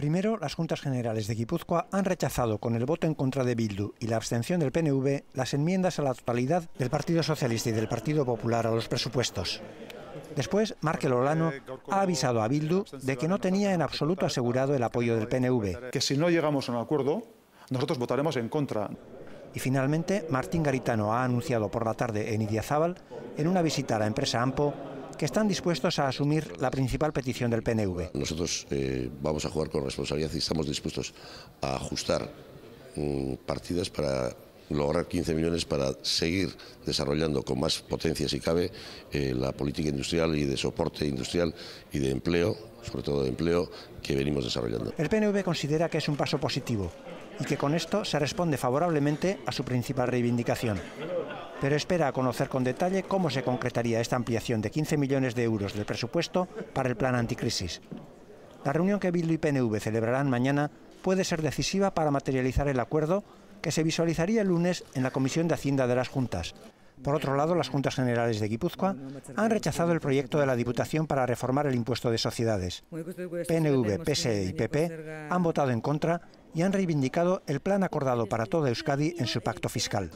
Primero, las Juntas Generales de Guipúzcoa han rechazado con el voto en contra de Bildu y la abstención del PNV las enmiendas a la totalidad del Partido Socialista y del Partido Popular a los presupuestos. Después, Markel Olano ha avisado a Bildu de que no tenía en absoluto asegurado el apoyo del PNV. Que si no llegamos a un acuerdo, nosotros votaremos en contra. Y finalmente, Martín Garitano ha anunciado por la tarde en Idiazábal, en una visita a la empresa AMPO, que están dispuestos a asumir la principal petición del PNV. Nosotros eh, vamos a jugar con responsabilidad y estamos dispuestos a ajustar mm, partidas para lograr 15 millones para seguir desarrollando con más potencia, si cabe, eh, la política industrial y de soporte industrial y de empleo, sobre todo de empleo, que venimos desarrollando. El PNV considera que es un paso positivo y que con esto se responde favorablemente a su principal reivindicación pero espera conocer con detalle cómo se concretaría esta ampliación de 15 millones de euros del presupuesto para el plan anticrisis. La reunión que Bildu y PNV celebrarán mañana puede ser decisiva para materializar el acuerdo que se visualizaría el lunes en la Comisión de Hacienda de las Juntas. Por otro lado, las Juntas Generales de Guipúzcoa han rechazado el proyecto de la Diputación para reformar el impuesto de sociedades. PNV, PSE y PP han votado en contra y han reivindicado el plan acordado para toda Euskadi en su pacto fiscal.